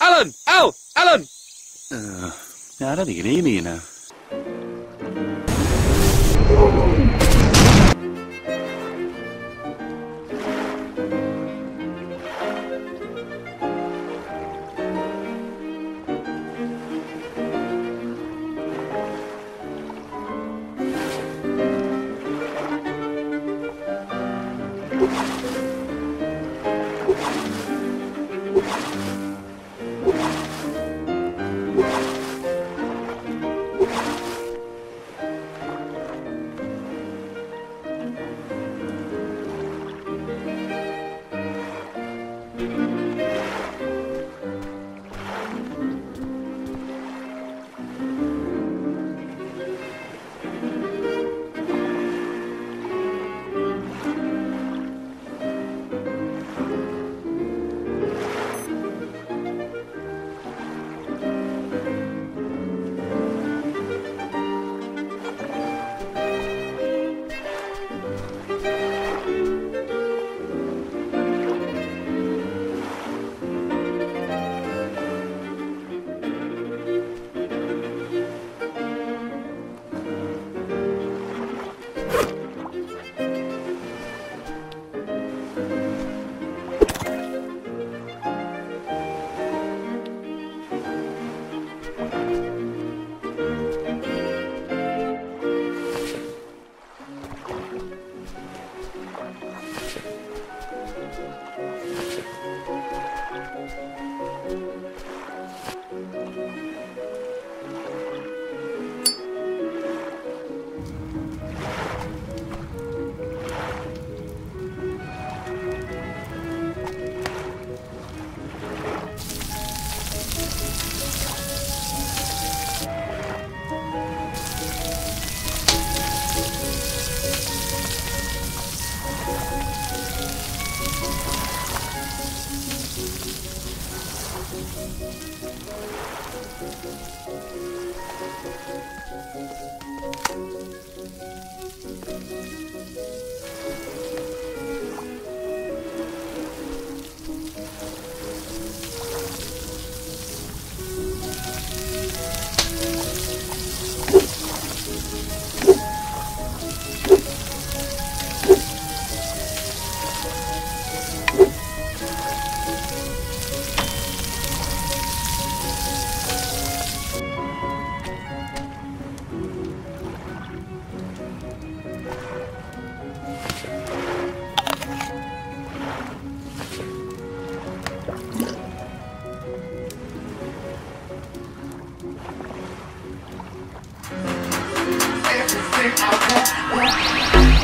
Alan! Al! Alan! Uh, yeah, I don't think you need me, you know. Thank you. Everything I want, want.